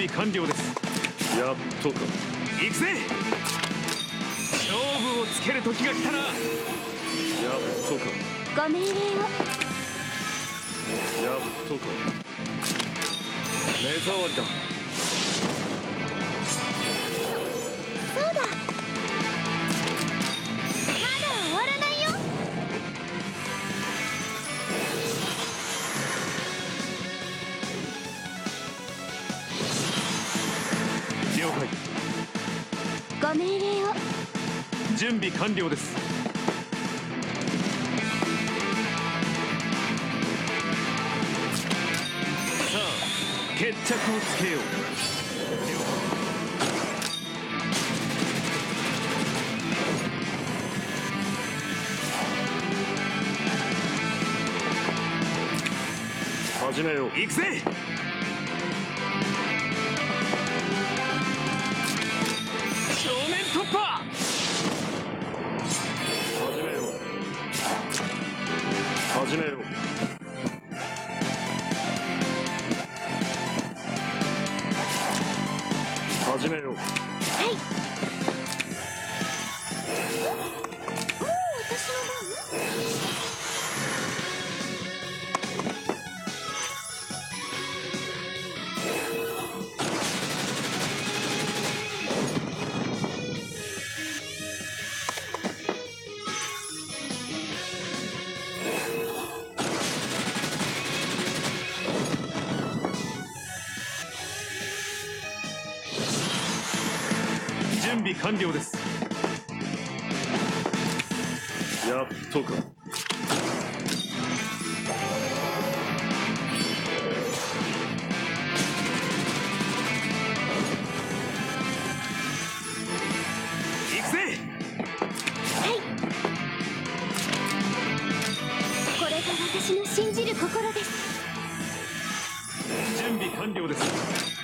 準備完了です。やっとか。行くぜ。勝負をつける時が来たな。やっとか。ご命令を。やっとか。目障りだご命令を。準備完了です。さあ決着をつけよう。始めよう。行くぜ始めよう。始めよう。了です。やっとか。行くぜ！はい。これが私の信じる心です。準備完了です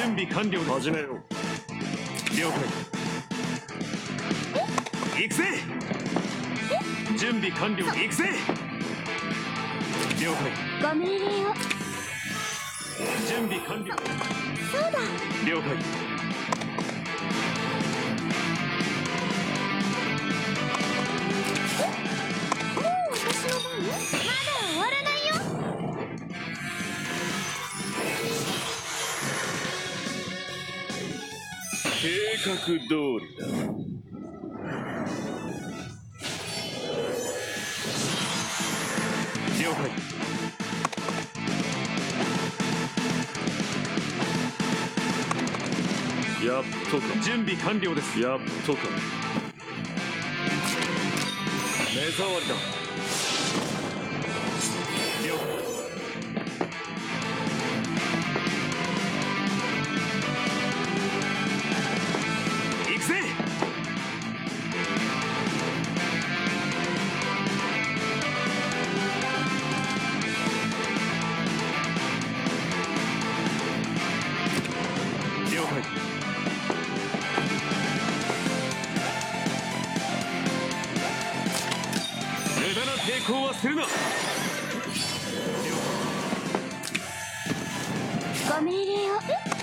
準備完了です。始めよう。了解。行くぜ。準備完了。行くぜ。了解。ご命令を。準備完了。そうだ。了解計画通りだ。了解。やっとか。準備完了です。やっとか。目障りだ駄な抵抗はするな。ご命令を。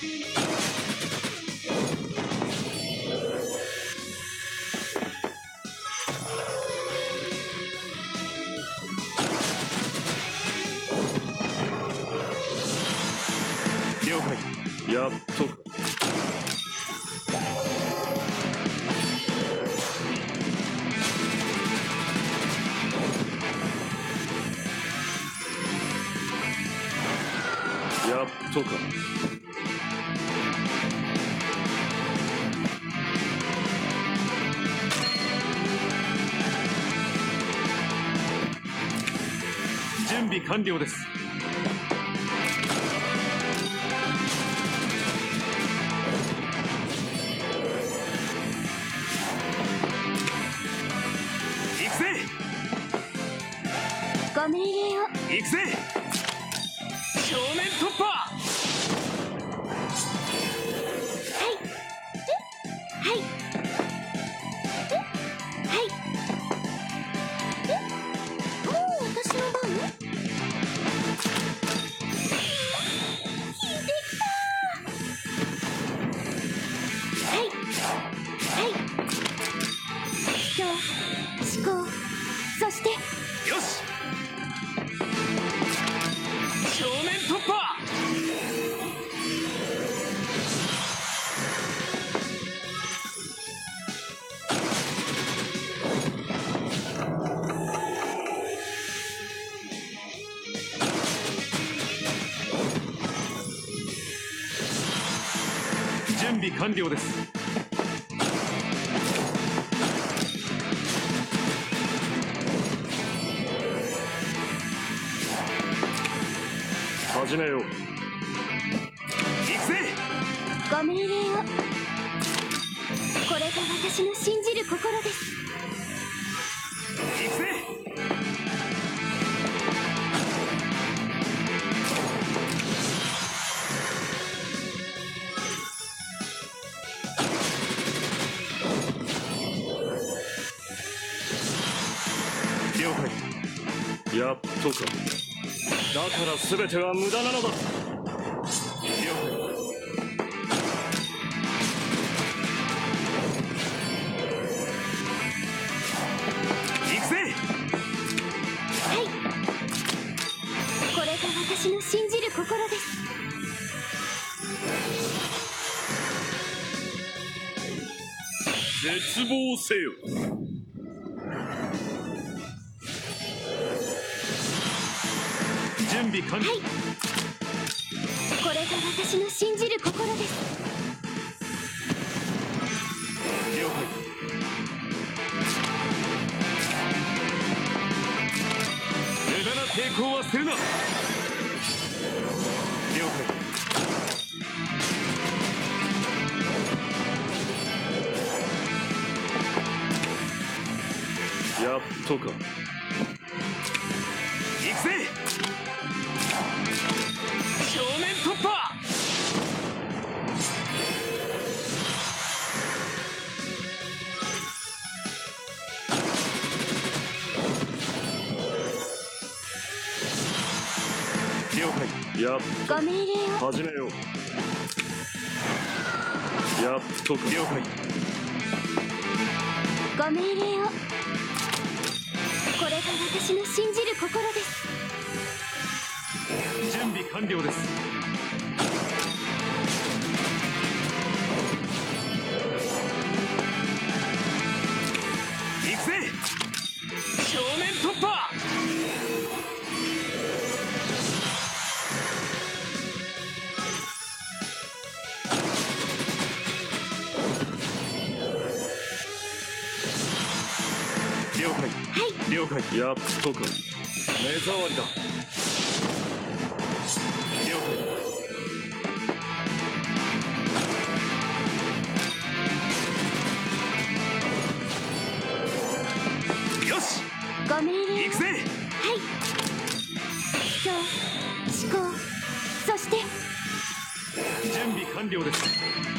やっと。かやっとか。備完了です。行くぜ。ご命令を。行くぜ完了です。始めよう。行くぜ。ご命令を。これが私の信じる心です。行くぜ解やっとか。だから全ては無駄なのだ。了解行くぜ。はいこれが私の信じる心です。絶望せよ準備完了。はい。これが私の信じる心です。了解。無駄な抵抗はするな。了解。やっとかやっご命令を始めよう。やっとか了解ご命令を。これが私の信じる心です。準備完了です了解。やっとか目障りだ了解。よしご命令行くぜはい今日思考そして準備完了です